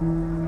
嗯。